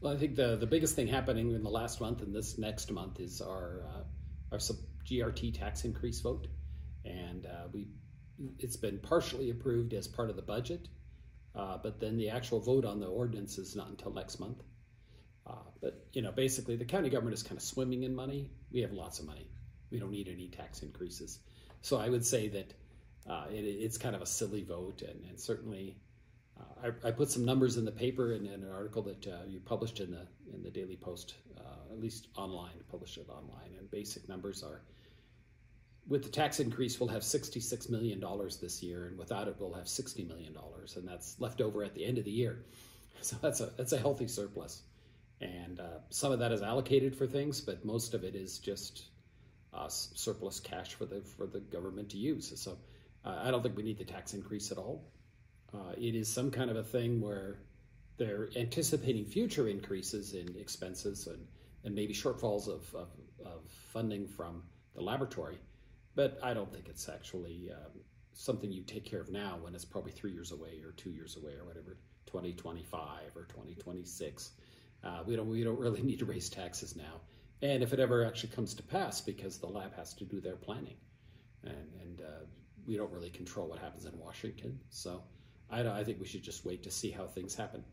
Well, I think the, the biggest thing happening in the last month and this next month is our uh, our GRT tax increase vote, and uh, we it's been partially approved as part of the budget, uh, but then the actual vote on the ordinance is not until next month. Uh, but you know, basically, the county government is kind of swimming in money. We have lots of money. We don't need any tax increases. So I would say that uh, it, it's kind of a silly vote, and, and certainly I, I, put some numbers in the paper in, in an article that uh, you published in the in the Daily Post, uh, at least online, published it online. And basic numbers are: with the tax increase, we'll have sixty-six million dollars this year, and without it, we'll have sixty million dollars, and that's left over at the end of the year. So that's a that's a healthy surplus, and uh, some of that is allocated for things, but most of it is just uh, surplus cash for the for the government to use. So uh, I don't think we need the tax increase at all. Uh, it is some kind of a thing where they're anticipating future increases in expenses and, and maybe shortfalls of, of, of funding from the laboratory. But I don't think it's actually um, something you take care of now when it's probably three years away or two years away or whatever, 2025 or 2026. Uh, we don't we don't really need to raise taxes now. And if it ever actually comes to pass, because the lab has to do their planning, and, and uh, we don't really control what happens in Washington. So I, I think we should just wait to see how things happen.